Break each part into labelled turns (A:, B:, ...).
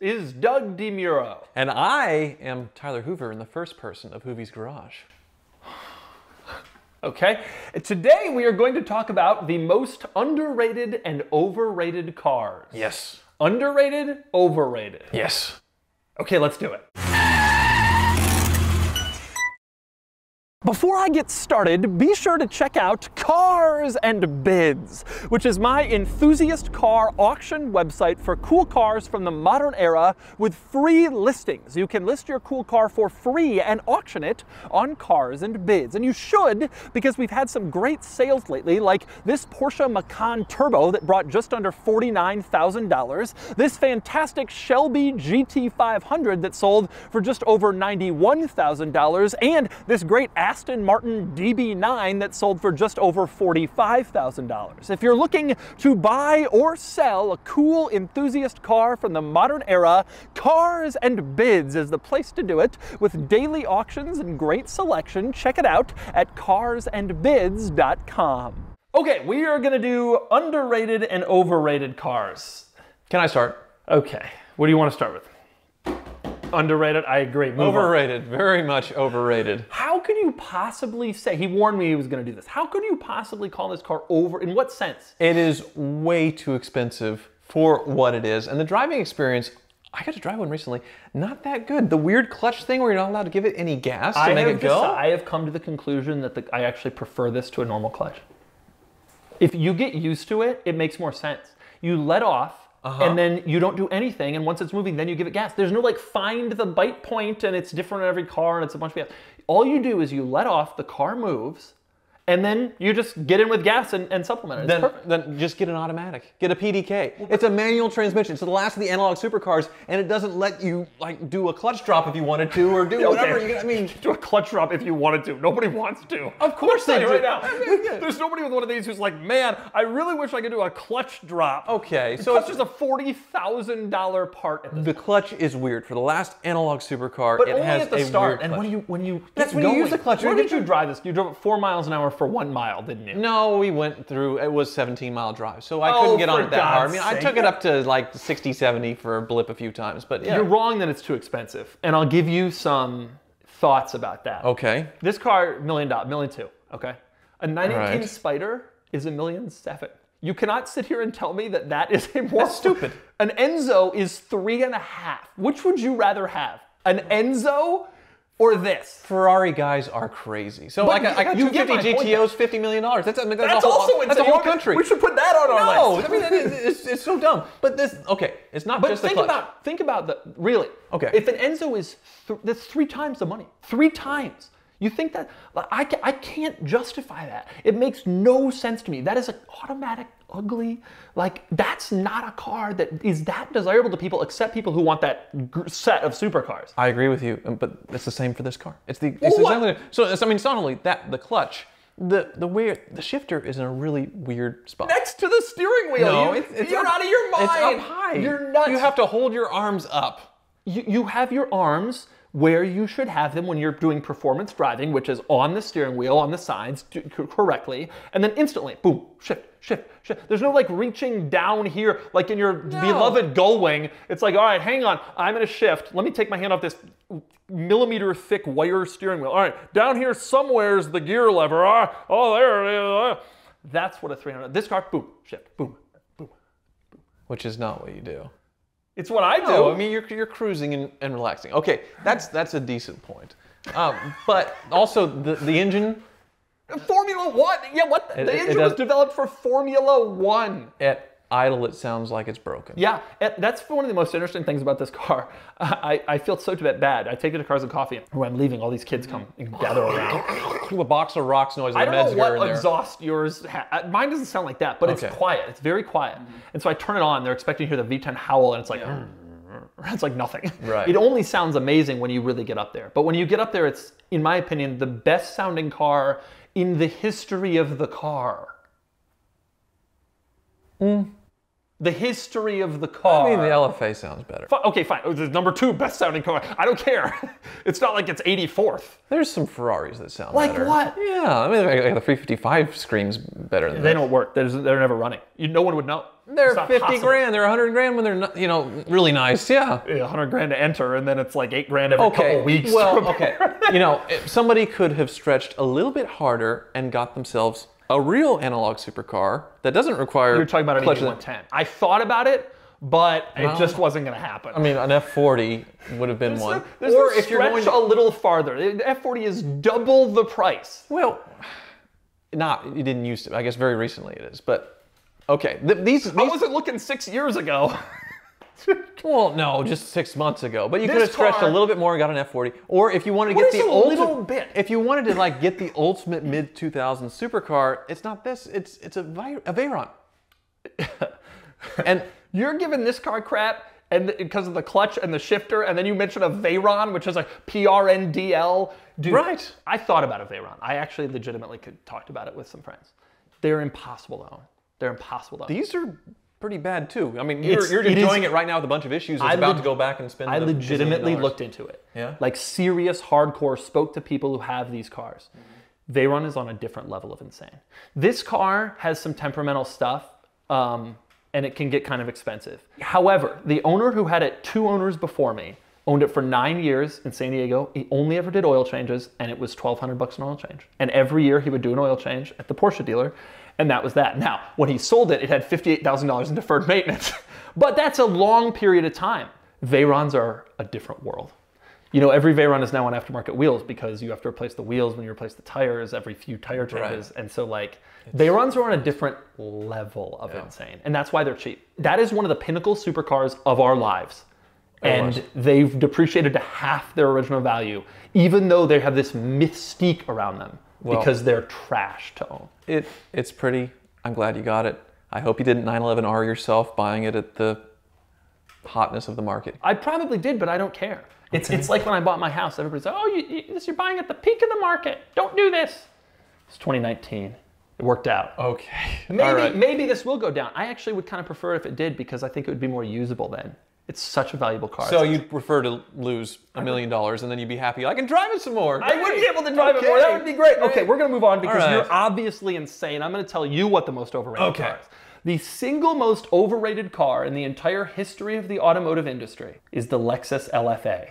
A: is Doug DeMuro.
B: And I am Tyler Hoover in the first person of Hoovie's Garage.
A: Okay, today we are going to talk about the most underrated and overrated cars.
B: Yes.
A: Underrated, overrated.
B: Yes.
A: Okay, let's do it. Before I get started, be sure to check out Cars and Bids, which is my enthusiast car auction website for cool cars from the modern era with free listings. You can list your cool car for free and auction it on Cars and Bids. And you should because we've had some great sales lately, like this Porsche Macan Turbo that brought just under $49,000, this fantastic Shelby GT500 that sold for just over $91,000, and this great Aston Martin DB9 that sold for just over $45,000. If you're looking to buy or sell a cool enthusiast car from the modern era, Cars and Bids is the place to do it with daily auctions and great selection. Check it out at carsandbids.com. Okay, we are going to do underrated and overrated cars.
B: Can I start?
A: Okay, what do you want to start with? Underrated, I agree. Move on.
B: Overrated. Very much overrated.
A: How can you possibly say, he warned me he was going to do this. How could you possibly call this car over? In what sense?
B: It is way too expensive for what it is. And the driving experience, I got to drive one recently, not that good. The weird clutch thing where you're not allowed to give it any gas to
A: I
B: make it go.
A: I have come to the conclusion that the, I actually prefer this to a normal clutch. If you get used to it, it makes more sense. You let off,
B: Uh-huh.
A: and then you don't do anything, and once it's moving, then you give it gas. There's no like find the bite point, and it's different in every car, and it's a bunch of gas. All you do is you let off, the car moves, and then you just get in with gas and, and supplement it. It's
B: then,
A: perfect.
B: then just get an automatic. Get a PDK. It's a manual transmission. It's the last of the analog supercars, and it doesn't let you like do a clutch drop if you wanted to, or do whatever. You, I mean,
A: do a clutch drop if you wanted to. Nobody wants to.
B: Of course they do.
A: right now. There's nobody with one of these who's like, man, I really wish I could do a clutch drop.
B: Okay,
A: so
B: so
A: it's
B: it's-
A: just a forty thousand dollar part at this.
B: the clutch is weird. For the last analog supercar,
A: But
B: it
A: only
B: has
A: at the
B: a
A: start. And when you when you
B: That's when you use the clutch.
A: Where did you drive this? You drove it four miles an hour for one mile, didn't you?
B: No, we went through, it was 17 mile drive, so I
A: Oh,
B: couldn't get on it that hard. I
A: God's
B: mean, I took it up to like 60, 70 for a blip a few times, but yeah.
A: You're wrong that it's too expensive. And I'll give you some thoughts about that.
B: Okay.
A: This car, million dollar, million two, okay? A 918
B: Right.
A: Spyder is a million seven. You cannot sit here and tell me that that is a more
B: That's stupid.
A: An Enzo is three and a half. Which would you rather have? An Enzo or this?
B: Ferrari guys are crazy. So
A: But
B: like, I got
A: you get
B: 250
A: my point,
B: GTOs, 50 million dollars. That's, that's,
A: That's
B: a whole,
A: also
B: that's a whole country.
A: We should put that on our
B: no,
A: list.
B: I mean, it's, it's so dumb. But this, okay, it's not
A: But
B: just the
A: think
B: clutch.
A: about think about the really.
B: Okay.
A: If an Enzo is th- that's three times the money, three times. You think that I I can't justify that. It makes no sense to me. That is an automatic, ugly. Like that's not a car that is that desirable to people, except people who want that gr- set of supercars.
B: I agree with you, um, but it's the same for this car. It's the it's
A: What?
B: exactly so. It's, I mean, it's not only that the clutch, the the weird the shifter is in a really weird spot.
A: Next to the steering wheel.
B: no,
A: you,
B: it's, it's
A: you're
B: up-
A: out of your mind.
B: It's up high.
A: You're nuts.
B: You have to hold your arms up.
A: you, you have your arms where you should have them when you're doing performance driving, which is on the steering wheel, on the sides do- correctly, and then instantly, boom, shift, shift, shift. There's no like reaching down here like in your beloved gull wing. It's like, all right, hang on, I'm gonna shift. Let me take my hand off this millimeter thick wire steering wheel. All right, down here somewhere's the gear lever. Ah, oh, there it is. Ah. That's what a 300. This car, boom, shift, boom, boom, boom.
B: Which is not what you do.
A: It's what I do.
B: No, I mean you're, you're cruising and, and relaxing. Okay, that's that's a decent point. Um, but also the the engine
A: Formula One. Yeah, what?
B: It-
A: the
B: it
A: engine was developed for Formula One.
B: at idle it sounds like it's broken.
A: Yeah, that's one of the most interesting things about this car. I, I feel so bad. I take it to Cars and Coffee, and when I'm leaving, all these kids come and gather around.
B: The box of rocks noise.
A: I
B: The
A: don't know what exhaust yours ha- uh, Mine doesn't sound like that, but it's quiet. It's very quiet. And so I turn it on. They're expecting to hear the V10 howl, and it's like, it's like nothing.
B: Right.
A: It only sounds amazing when you really get up there. But when you get up there, it's, in my opinion, the best sounding car in the history of the car. The history of the car.
B: I mean, the LFA sounds better.
A: Fi- Okay, fine. Oh, The number two best sounding car. I don't care. It's not like it's 84th.
B: There's some Ferraris that sound
A: Like
B: better.
A: what?
B: Yeah, I mean, like, the 355 screams better than
A: They
B: this.
A: don't work. They're, they're never running. You, no one would know.
B: They're 50
A: possible.
B: grand. They're 100 grand when they're not, you know, really nice. Yeah.
A: Yeah, 100 grand to enter, and then it's like eight grand every couple weeks.
B: Well, okay. you know, somebody could have stretched a little bit harder and got themselves a real analog supercar that doesn't require.
A: You're talking about an
B: clutch-
A: EB110. I thought about it, but it just wasn't going to happen.
B: I mean, an F40 would have been one.
A: There's
B: or
A: no
B: if you're going
A: stretch
B: to,
A: a little farther. The F40 is double the price.
B: well, not it didn't used to. I guess very recently it is, but okay. Th- these,
A: I wasn't looking six years ago.
B: well, no, just six months ago. But you could have stretched
A: car-
B: a little bit more and got an F40. Or if you wanted to get the ultimate,
A: little bit?
B: if you wanted to like get the ultimate mid 2000s supercar, it's not this. It's it's a, Vi- a Veyron. and
A: You're giving this car crap and because of the clutch and the shifter, and then you mention a Veyron, which is a PRNDL. Dude,
B: Right.
A: I thought about a Veyron. I actually legitimately could talked about it with some friends. They're impossible to own. They're impossible to own.
B: these are pretty bad too. I mean, you're,
A: It's-
B: you're
A: it is-
B: enjoying it right now with a bunch of issues. It's
A: I
B: about
A: leg-
B: to go back and spend.
A: I
B: the
A: legitimately
B: dollars.
A: looked into it.
B: Yeah?
A: Like serious hardcore spoke to people who have these cars. Veyron is on a different level of insane. This car has some temperamental stuff, um, and it can get kind of expensive. However, the owner who had it two owners before me owned it for nine years in San Diego. He only ever did oil changes, and it was twelve hundred bucks an oil change. And every year he would do an oil change at the Porsche dealer, and that was that. Now, when he sold it, it had fifty-eight thousand dollars in deferred maintenance, but that's a long period of time. Veyrons are a different world. You know, every Veyron is now on aftermarket wheels because you have to replace the wheels when you replace the tires every few tire changes. And so, like, Veyrons are on a different level of insane. And that's why they're cheap. That is one of the pinnacle supercars of our lives. And
B: was.
A: they've depreciated to half their original value, even though they have this mystique around them
B: Well-
A: because they're trash to own.
B: It it's pretty. I'm glad you got it. I hope you didn't 911R yourself buying it at the hotness of the market.
A: I probably did, but I don't care. It's, it's like when I bought my house. Everybody's like, oh, you, you, this, you're buying at the peak of the market. Don't do this. It's 2019. It worked out.
B: Okay.
A: Maybe,
B: right.
A: maybe this will go down. I actually would kind of prefer if it did because I think it would be more usable then. It's such a valuable car.
B: So you'd prefer to lose a million dollars and then you'd be happy. I can drive it some more.
A: I would be able to drive it more. That would be great. Okay, we're going to move on because
B: right.
A: you're obviously insane. I'm going to tell you what the most overrated
B: Okay.
A: car is. The single most overrated car in the entire history of the automotive industry is the Lexus LFA.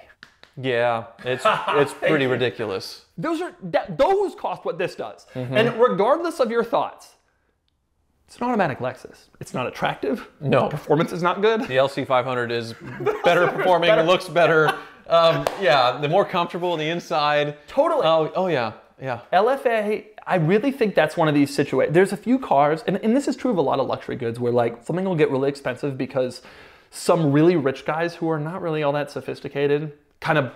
B: Yeah, it's it's pretty ridiculous.
A: Those are that, those cost what this does.
B: Mm-hmm.
A: And regardless of your thoughts, it's an automatic Lexus. It's not attractive.
B: No.
A: Performance is not good.
B: The LC500 is better performing, looks better. Um, yeah, the more comfortable on the inside.
A: Totally.
B: Oh, oh yeah, yeah.
A: LFA, I really think that's one of these situations. There's a few cars, and, and this is true of a lot of luxury goods, where like something will get really expensive because some really rich guys who are not really all that sophisticated kind of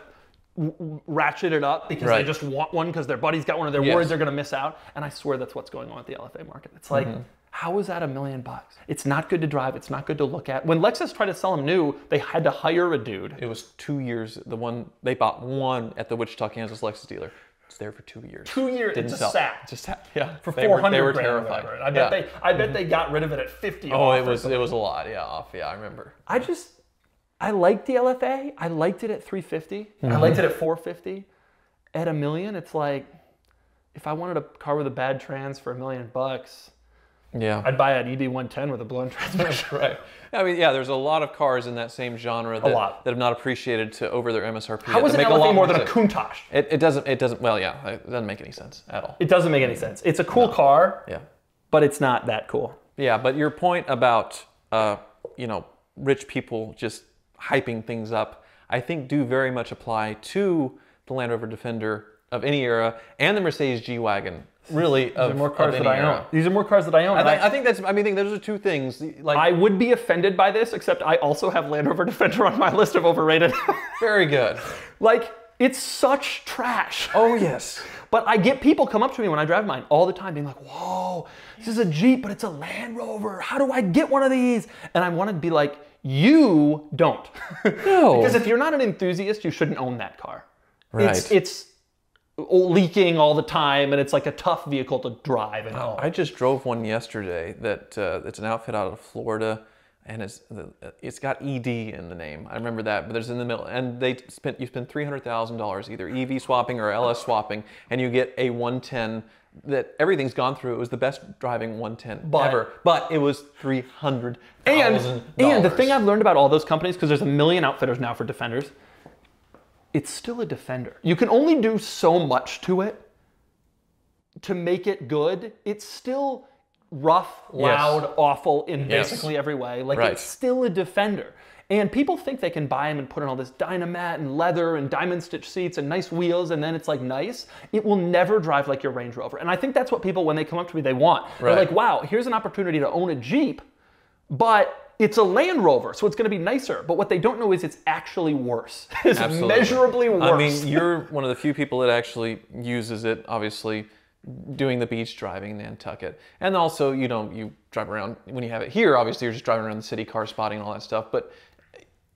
A: ratchet it up because they just want one because their buddy's got one and they're
B: Yes.
A: worried they're going to miss out. And I swear that's what's going on with the LFA market. It's like,
B: Mm-hmm.
A: How is that a million bucks? It's not good to drive. It's not good to look at. When Lexus tried to sell them new, they had to hire a dude.
B: It was two years. The one they bought one at the Wichita, Kansas Lexus dealer. It's there for two years.
A: Two years,
B: Didn't
A: it's a
B: sell.
A: sat.
B: Just sat. Yeah.
A: For
B: were-
A: 400
B: They were terrified.
A: I bet
B: Yeah.
A: they I bet mm-hmm. they got rid of it at 50
B: Oh, it was it was a lot. Yeah, off. Yeah, I remember.
A: I just I liked the LFA. I liked it at 350. I liked mm-hmm. it at 450. At a million, it's like if I wanted a car with a bad trans for a million bucks,
B: Yeah.
A: I'd buy an EB110 with a blown transmission.
B: right. I mean, yeah, there's a lot of cars in that same genre that,
A: lot.
B: that have not appreciated to over their MSRP.
A: How is
B: that
A: an
B: make a lot
A: more than a. Countach?
B: It, it doesn't. It doesn't. Well, yeah, it doesn't make any sense at all.
A: It doesn't make any sense. It's a cool car,
B: Yeah.
A: but it's not that cool.
B: Yeah, but your point about uh, you know rich people just hyping things up, I think do very much apply to the Land Rover Defender of any era and the Mercedes G wagon. Really,
A: These
B: of
A: are more cars that I own. These are more cars that I own.
B: I,
A: and
B: think, I think that's. I mean, I think those are two things. Like
A: I would be offended by this, except I also have Land Rover Defender on my list of overrated.
B: very good.
A: like, it's such trash.
B: Oh yes.
A: But I get people come up to me when I drive mine all the time being like, whoa, this is a Jeep, but it's a Land Rover. How do I get one of these? And I want to be like, you don't.
B: No.
A: because if you're not an enthusiast, you shouldn't own that car. It's,
B: Right.
A: it's leaking all the time and it's like a tough vehicle to drive and own.
B: I just drove one yesterday that uh, it's an outfit out of Florida. and it's it's got ED in the name. I remember that, but there's in the middle, and they spent you spend three hundred thousand dollars either EV swapping or LS swapping, and you get a 110 that everything's gone through. It was the best driving 110
A: But-
B: ever, but it was three hundred
A: And
B: thousand
A: and the thing I've learned about all those companies, because there's a million outfitters now for defenders, it's still a defender. You can only do so much to it to make it good. It's still rough, loud, awful in
B: Yes.
A: basically every way. Like
B: Right.
A: it's still a defender. And people think they can buy them and put in all this Dynamat and leather and diamond stitch seats and nice wheels, and then it's like nice. It will never drive like your Range Rover. And I think that's what people, when they come up to me, they want. They're like, wow, here's an opportunity to own a Jeep, but it's a Land Rover, so it's going to be nicer. But what they don't know is it's actually worse. It's
B: Absolutely.
A: measurably worse.
B: I mean, you're one of the few people that actually uses it, obviously, doing the beach driving in Nantucket. And also, you know, you drive around, when you have it here, obviously, you're just driving around the city, car spotting, and all that stuff. But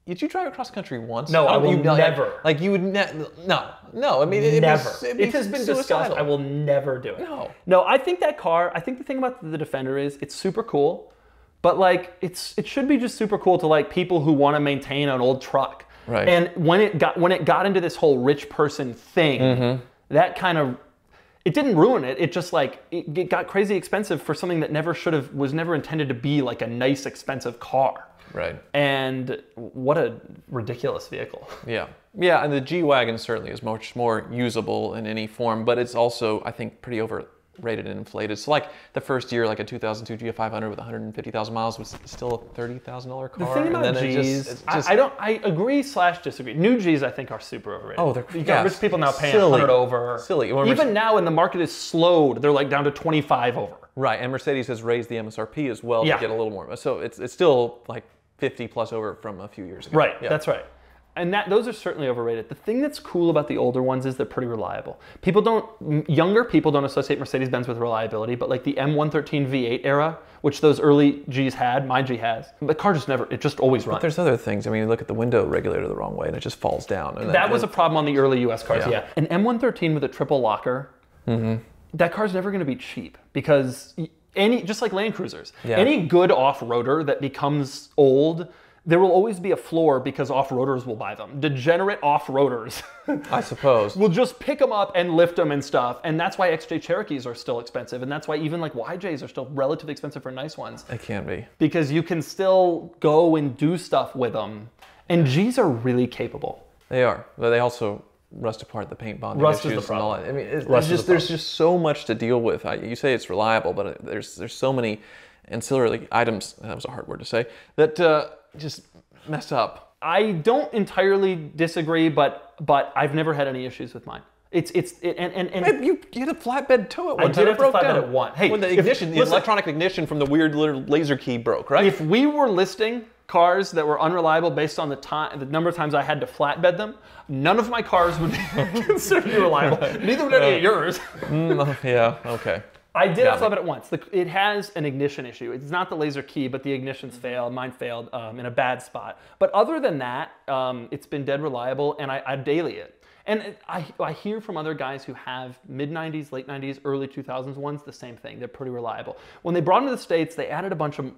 B: did you drive across country once?
A: No, I
B: don't-
A: will
B: you-
A: never.
B: Like, you would ne- no, no. I mean, be-
A: never.
B: be
A: it has been discussed. I will never do it.
B: No.
A: No, I think that car. I think the thing about the Defender is it's super cool, but like it's it should be just super cool to like people who want to maintain an old truck.
B: Right.
A: And when it got when it got into this whole rich person thing,
B: Mm-hmm.
A: that kind of it didn't ruin it. It just like it, it got crazy expensive for something that never should have was never intended to be like a nice expensive car.
B: Right.
A: And what a ridiculous vehicle.
B: Yeah. Yeah, and the G Wagon certainly is much more usable in any form, but it's also, I think, pretty overrated and inflated. So, like the first year, like a 2002 GF500 with 150,000 miles was still a $30,000 car.
A: The thing
B: and
A: about
B: then
A: G's,
B: just, it's
A: I- I, don't. I agree slash disagree. New G's, I think, are super overrated.
B: Oh, they're-
A: you got
B: yeah,
A: rich people now paying
B: silly.
A: 100 over.
B: Silly. When
A: Even now, when the market is slowed, they're like down to 25 over.
B: right, and Mercedes has raised the MSRP as well
A: Yeah.
B: to get a little more. So it's it's still like 50 plus over from a few years ago.
A: Right.
B: Yeah.
A: That's right. And that those are certainly overrated. The thing that's cool about the older ones is they're pretty reliable. People don't younger people don't associate Mercedes-Benz with reliability, but like the M113 V8 era, which those early Gs had, my G has, the car just never it just always runs.
B: But there's other things. I mean, you look at the window regulator the wrong way and it just falls down. And
A: That was a problem on the early US cars,
B: Yeah.
A: yeah. An M113 with a triple locker, mm-hmm. that car's never going to be cheap because any, just like Land Cruisers,
B: Yeah.
A: any good off-roader that becomes old, there will always be a floor because off-roaders will buy them. Degenerate off-roaders
B: I suppose.
A: will just pick them up and lift them and stuff. And that's why XJ Cherokees are still expensive. And that's why even like YJs are still relatively expensive for nice ones
B: It can be.
A: because you can still go and do stuff with them. And Gs are really capable.
B: They are, but they also rust apart the paint bonding
A: Rust is
B: issues
A: the
B: and all
A: problem.
B: that. I mean, it,
A: Rust
B: there's just
A: the
B: there's just so much to deal with. I, you say it's reliable, but there's there's so many ancillary items. That was a hard word to say. That uh, just mess up.
A: I don't entirely disagree, but but I've never had any issues with mine. It's it's it, and and, and
B: You, you had a flatbed tow at one
A: I
B: time.
A: did
B: it
A: have to
B: broke
A: flatbed
B: down.
A: at one. Hey,
B: when the
A: if-
B: ignition, the
A: listen.
B: electronic ignition from the weird little laser key broke, right?
A: if we were listing cars that were unreliable based on the time the number of times I had to flatbed them, none of my cars would be considered reliable. Neither would any of yours.
B: Mm, yeah. Okay.
A: I did
B: Got
A: flip it at once. The, it has an ignition issue. It's not the laser key, but the ignitions failed. Mine failed um, in a bad spot. But other than that, um, it's been dead reliable, and I, I daily it. And I, I hear from other guys who have mid 90s, late 90s, early 2000s ones the same thing. They're pretty reliable. When they brought them to the States, they added a bunch of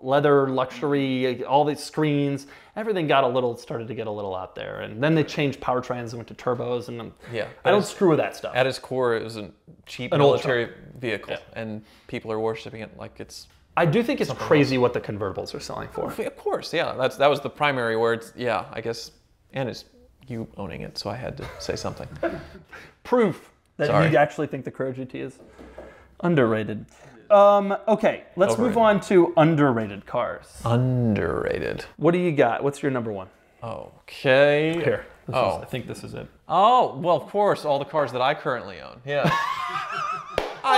A: leather, luxury, all these screens. Everything got a little, started to get a little out there. And then they changed powertrains and went to turbos. And
B: Yeah,
A: I don't
B: but
A: screw with that stuff.
B: At its core, it was a cheap
A: An
B: military vehicle, and people are worshiping it like it's
A: I do think it's crazy what the convertibles are selling for.
B: Of course, yeah. That's that was the primary words. Yeah, I guess, and it's you owning it, so I had to say something.
A: proof that
B: Sorry.
A: you actually think the Carrera GT is underrated. Um, okay, let's move on to underrated cars.
B: Underrated.
A: What do you got? What's your number one?
B: Okay.
A: Here. This
B: Oh.
A: is, I think this is it.
B: Oh well, of course, all the cars that I currently own. Yeah.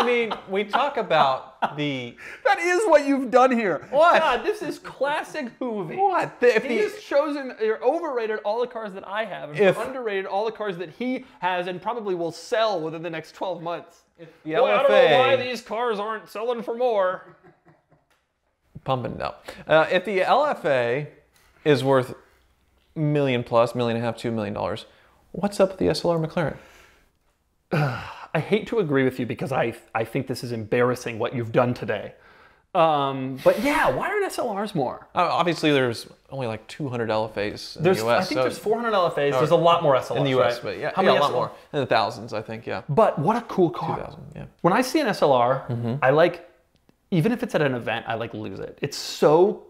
B: I mean, we talk about the
A: That is what you've done here.
B: What?
A: God, this is classic Hoovie.
B: what the, if
A: He
B: the
A: has chosen, you're overrated all the cars that I have, and
B: If-
A: underrated all the cars that he has and probably will sell within the next 12 months.
B: the
A: Boy, I don't know why these cars aren't selling for more.
B: pumping it up. Uh, if the LFA is worth million plus, million and a half, two million dollars, what's up with the SLR McLaren?
A: I hate to agree with you because I, I think this is embarrassing what you've done today. Um, but yeah, why aren't SLRs more?
B: Uh, obviously, there's only like 200 LFAs in
A: There's,
B: the US.
A: I think
B: so
A: there's 400 LFAs. There's a lot more SLRs
B: in the US,
A: right?
B: but yeah,
A: How
B: yeah,
A: many
B: a lot
A: SLR?
B: more. In the thousands, I think. Yeah.
A: But what a cool car!
B: 2,000, yeah.
A: When I see an SLR,
B: Mm-hmm.
A: I like, even if it's at an event, I like lose it. It's so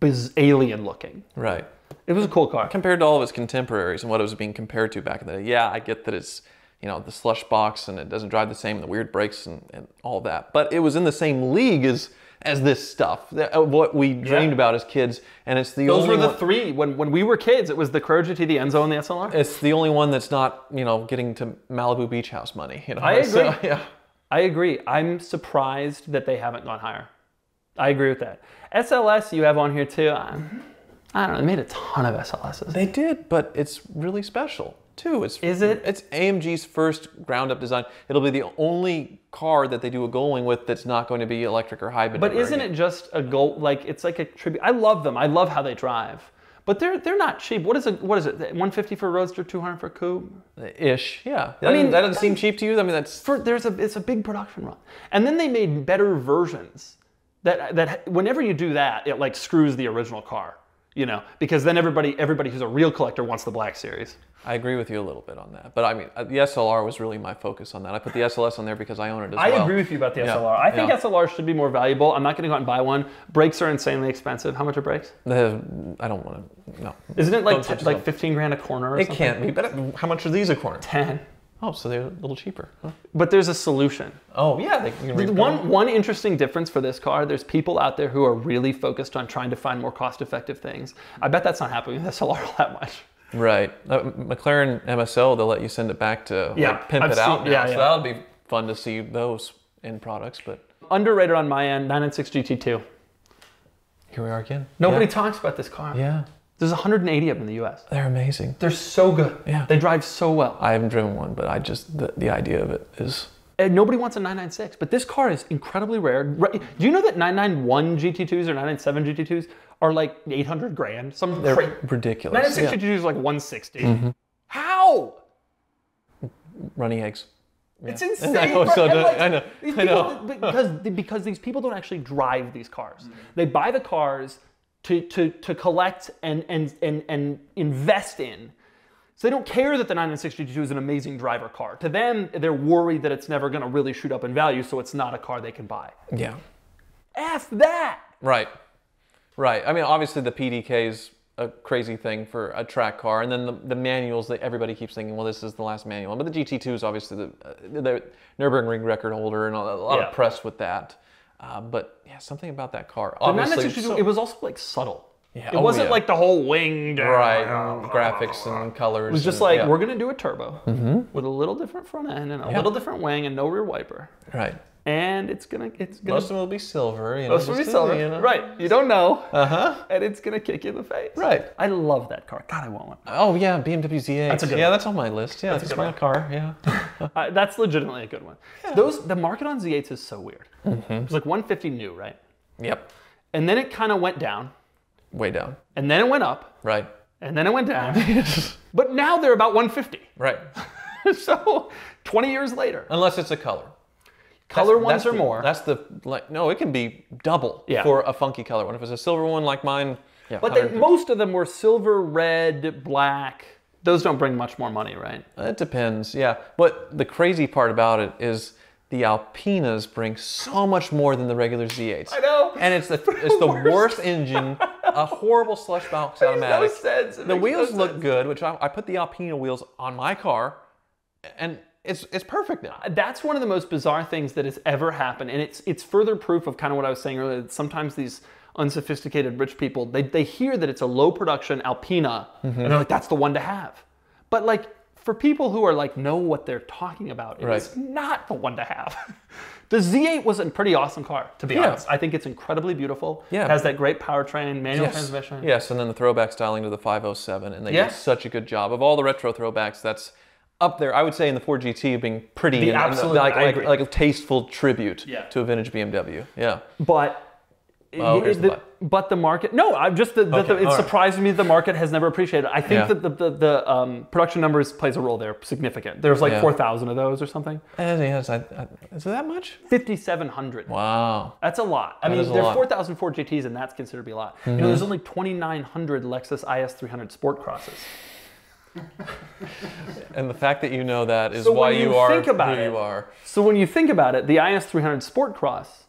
A: biz- alien looking.
B: Right.
A: It was a cool car.
B: Compared to all of its contemporaries and what it was being compared to back in the day, yeah, I get that it's you know the slush box and it doesn't drive the same, and the weird brakes and, and all that. But it was in the same league as as this stuff, that- uh, what we dreamed about as kids, and it's the
A: Those were the
B: one,
A: three when when we were kids. It was the GT, the Enzo, and the SLR.
B: it's the only one that's not you know getting to Malibu Beach House money. You know,
A: I
B: So,
A: agree.
B: yeah.
A: I agree. I'm surprised that they haven't gone higher. I agree with that. SLS you have on here too. I, I don't know. They made a ton of SLSs.
B: They did, but it's really special too. It's
A: Is it?
B: It's AMG's first ground up design. It'll be the only car that they do a Gullwing with that's not going to be electric or hybrid.
A: But isn't
B: again.
A: it just a goal? Like it's like a tribute. I love them. I love how they drive. But they're they're not cheap. What is it? What is it? 150 for a roadster, 200 for a coupe.
B: ish? Yeah.
A: I mean,
B: that doesn't seem cheap to you. I mean, that's
A: For there's a it's a big production run. And then they made better versions. That that whenever you do that, it like screws the original car. You know, because then everybody everybody who's a real collector wants the Black Series.
B: I agree with you a little bit on that. But I mean, uh, the SLR was really my focus on that. I put the SLS on there because I own it as
A: I
B: well.
A: I agree with you about the
B: Yeah,
A: SLR. I think
B: yeah.
A: SLR should be more valuable. I'm not going to go out and buy one. Brakes are insanely expensive. How much are brakes?
B: The- I don't want to. No.
A: Isn't it like t- like 15 grand a corner or
B: It
A: something?
B: can't be. But uh, how much are these a corner?
A: 10.
B: Oh, so they're a little cheaper. Huh?
A: But there's a solution.
B: Oh yeah, they can
A: The One one interesting difference for this car, there's people out there who are really focused on trying to find more cost-effective things. I bet that's not happening with SLR all that much.
B: Right. Uh, McLaren MSO, they'll let you send it back to
A: Yeah,
B: like, pimp
A: I've
B: it out
A: seen-
B: now.
A: yeah,
B: so
A: yeah.
B: that'll be fun to see those in products. But
A: Underrated on my end, 996 GT2.
B: here we are again.
A: Nobody
B: Yeah.
A: talks about this car.
B: yeah.
A: There's 180 of them in the US.
B: They're amazing.
A: They're so good.
B: Yeah.
A: They drive so well.
B: I haven't driven one, but I just the, the idea of it is
A: And nobody wants a 996, but this car is incredibly rare. Do you know that 991 GT2s or 997 GT2s are like 800 grand? Some
B: they're ridiculous.
A: 996
B: Yeah.
A: GT2s are like 160. Mm-hmm. How?
B: Running eggs.
A: It's insane.
B: I know,
A: right?
B: so
A: like,
B: I know. I know.
A: people- because because these people don't actually drive these cars. Mm-hmm. They buy the cars to to to collect and and and and invest in. So they don't care that the 962 is an amazing driver car. To them, they're worried that it's never going to really shoot up in value, so it's not a car they can buy.
B: Yeah.
A: F that.
B: Right. Right. I mean, obviously the PDK is a crazy thing for a track car, and then the, the manuals that everybody keeps thinking, well, this is the last manual. But the GT2 is obviously the, uh, the Nurburgring record holder, and a, a lot
A: Yeah.
B: of press with that. Uh, but yeah, something about that car. Obviously,
A: 962,
B: so-
A: it was also like subtle.
B: Yeah,
A: It
B: oh,
A: wasn't
B: yeah.
A: like the whole winged.
B: right and graphics and colors.
A: It was just
B: and-
A: like
B: yeah. Mm-hmm.
A: we're gonna do a turbo with a little different front end and a little different wing and no rear wiper,
B: right.
A: And it's gonna it's gonna
B: Most of them will be silver. You know,
A: Most will be silver.
B: you know.
A: Right. You don't know.
B: Uh huh.
A: And it's to kick you in the face.
B: Right.
A: I love that car. God, I want one.
B: Oh yeah, BMW Z8.
A: That's a good
B: yeah,
A: one.
B: that's on my list. Yeah,
A: a
B: that's
A: good
B: my car. Yeah.
A: Uh, that's legitimately a good one. Yeah. Those The market on Z8s is so weird. It was like 150 new, right?
B: yep.
A: And then it kind of went down.
B: Way down.
A: And then it went up.
B: Right.
A: And then it went down. but now they're about 150.
B: Right.
A: so 20 years later.
B: Unless it's a color.
A: Color
B: That's-
A: ones
B: that's
A: are
B: the-
A: more.
B: That's the like. No, it can be double
A: Yeah.
B: for a funky color one. If it's a silver one like mine, yeah.
A: But they, most of them were silver, red, black. Those don't bring much more money, right?
B: it depends. Yeah. But the crazy part about it is the Alpinas bring so much more than the regular Z8s.
A: I know.
B: And it's the it's the
A: Worst.
B: worst engine, a horrible slush box automatic.
A: sense. It
B: the
A: makes no
B: wheels look
A: sense.
B: good, which I, I put the Alpina wheels on my car, and it's it's perfect now.
A: Uh, that's one of the most bizarre things that has ever happened and it's it's further proof of kind of what i was saying earlier that sometimes these unsophisticated rich people they, they hear that it's a low production alpina and they're like that's the one to have but like for people who are like know what they're talking about it's
B: Right.
A: not the one to have the z8 was a pretty awesome car to be
B: Yeah.
A: honest i think it's incredibly beautiful
B: Yeah.
A: it has that great powertrain manual
B: Yes.
A: transmission
B: Yes, and then the throwback styling to the 507, and they
A: Yeah.
B: did such a good job of all the retro throwbacks. That's up there. I would say in the Ford GT being pretty,
A: The absolute-
B: like,
A: I
B: like,
A: agree.
B: like a tasteful tribute
A: Yeah.
B: to a vintage BMW. Yeah,
A: but
B: Oh, here's the
A: the-
B: but.
A: the market. No, I'm just the,
B: Okay,
A: it
B: all right.
A: surprised me the market has never appreciated. I think
B: Yeah.
A: that the the, the um, production numbers plays a role there, significant. There's like
B: Yeah.
A: four thousand of those or something.
B: Eh, yes, I, I, is it that much?
A: Fifty seven hundred.
B: Wow.
A: That's a lot. I mean,
B: is a
A: there's
B: lot.
A: 4,000 Ford GTs, and that's considered to be a lot. You know, there's only 2,900 Lexus IS300 Sport Crosses.
B: And the fact that you know that is
A: So
B: why you,
A: you
B: are
A: about
B: who
A: it-
B: you are.
A: So when you think about it, the IS300 Sport Cross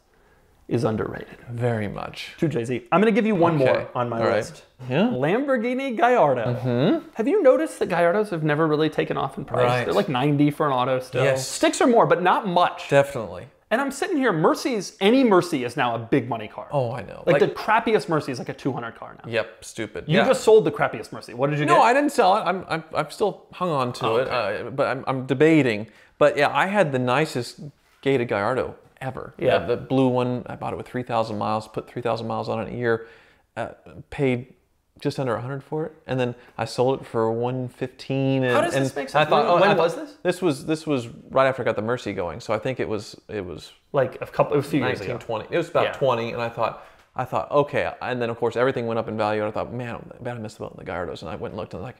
A: is underrated.
B: Very much.
A: To Jay Z. I'm going to give you one
B: Okay.
A: more on my
B: All right.
A: list.
B: Yeah.
A: Lamborghini Gallardo. Mm-hmm. Have you noticed that Gallardos have never really taken off in price?
B: Right.
A: They're like 90 for an auto still.
B: Yes.
A: Sticks are more, but not much.
B: Definitely.
A: And I'm sitting here, Murci's, any Murci is now a big money car.
B: Oh, I know.
A: like, the crappiest Murci is like a 200 car now.
B: Yep, stupid.
A: You
B: yeah.
A: just sold the crappiest Murci. What did you
B: No,
A: get?
B: I didn't sell it. I'm, I'm, I've still hung on to
A: Oh,
B: it, uh, but I'm, I'm debating. But yeah, I had the nicest gated Gallardo ever.
A: Yeah.
B: the blue one. I bought it with 3,000 miles. Put 3,000 miles on it a year. Uh, paid just under 100 for it, and then I sold it for 115. And,
A: How does
B: and
A: this make
B: I
A: sense?
B: thought,
A: When-
B: oh,
A: when
B: I thought-
A: was this?
B: This was this was right after I got the Murci going. So I think it was it was
A: like a couple, it was a few years ago.
B: Twenty. It was about
A: Yeah.
B: 20, and I thought, I thought, okay. And then of course everything went up in value, and I thought, man, I bet I missed the boat on the Gallardos. And I went and looked, and like,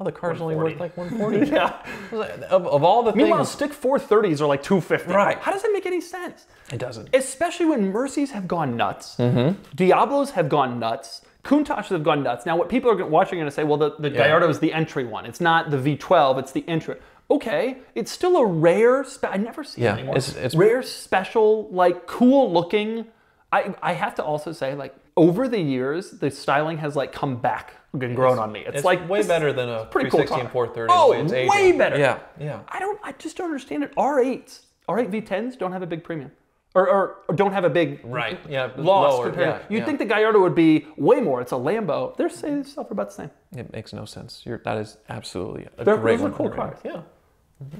B: oh, the car's only worth like 140.
A: Yeah.
B: I of, of all the
A: Meanwhile,
B: things,
A: stick 430s are like 250.
B: Right.
A: How does that make any sense?
B: it doesn't.
A: Especially when Murcis have gone nuts.
B: Mm-hmm.
A: Diablos have gone nuts. Countaches have gone nuts. Now, what people are watching are going to say, well, the, the Gallardo is the entry one. It's not the V12, it's the entry. Okay, it's still a rare, spe- I never see
B: Yeah,
A: it anymore.
B: it's- it's-
A: rare, special, like cool looking. I, I have to also say, like, over the years, the styling has like come back and grown on me. It's,
B: It's
A: like
B: way
A: this-
B: better than a
A: pretty cool
B: 316
A: car.
B: 430.
A: Oh,
B: way it's
A: way better.
B: Yeah, yeah.
A: I don't. I just don't understand it. R8s, R8 V10s don't have a big premium, or, or, or don't have a big
B: Right, yeah,
A: loss
B: lower,
A: compared.
B: yeah,
A: You'd
B: yeah.
A: think the Gallardo would be way more. It's a Lambo. They're saying for about the same.
B: It makes no sense. You're, that is absolutely a
A: They're-
B: great
A: those are cool cars.
B: Yeah,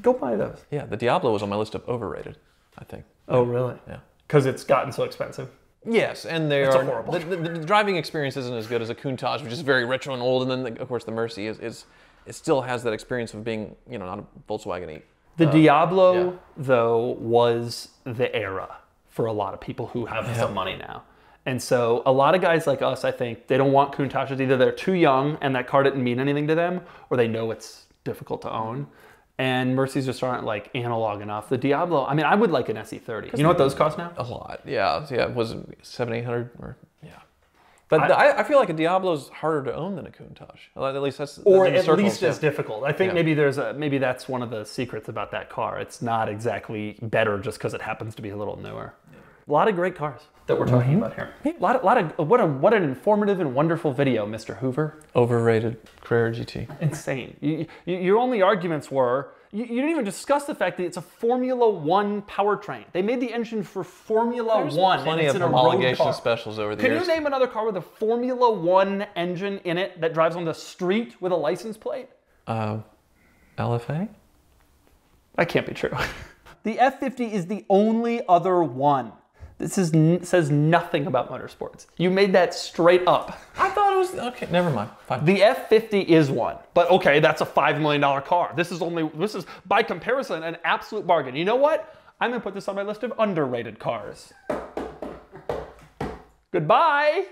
A: Go buy those.
B: yeah. The Diablo was on my list of overrated. I think.
A: Oh really?
B: Yeah.
A: Because it's gotten so expensive.
B: Yes, and they
A: it's
B: are
A: horrible
B: the, the, the driving experience isn't as good as a Countach, which is very retro and old, and then the, of course the Murci is, is it still has that experience of being you know not a Volkswagen 8.
A: The uh, Diablo,
B: yeah.
A: though, was the era for a lot of people who have some money now. And so a lot of guys like us, I think, they don't want Countaches. Either they're too young and that car didn't mean anything to them, or they know it's difficult to own. And Murcis just aren't like analog enough. The Diablo, I mean, I would like an SE30. You know what those cost now?
B: A lot, yeah, yeah. Was it seven, eight hundred, or yeah. But the- I, I feel like a Diablo is harder to own than a Countach. At least that's
A: Or at least
B: yeah.
A: as difficult. I think
B: Yeah.
A: maybe there's a maybe that's one of the secrets about that car. It's not exactly better just because it happens to be a little newer. A lot of great cars that we're talking about here. A lot, of, lot of what a what an informative and wonderful video, Mr. Hoover.
B: overrated Carrera GT.
A: Insane. You, you, your only arguments were you, you didn't even discuss the fact that it's a Formula One powertrain. They made the engine for Formula
B: There's
A: One. and
B: plenty
A: it's
B: of
A: in a road
B: homologation
A: car.
B: specials over the
A: Can
B: years.
A: you name another car with a Formula One engine in it that drives on the street with a license plate?
B: uh, LFA?
A: That can't be true. The F50 is the only other one. This is, says nothing about motorsports. You made that straight up.
B: I thought it was okay. Never mind. Fine.
A: The F50 is one, but okay, that's a five million dollar car. This is only this is by comparison an absolute bargain. You know what? I'm gonna put this on my list of underrated cars. Goodbye.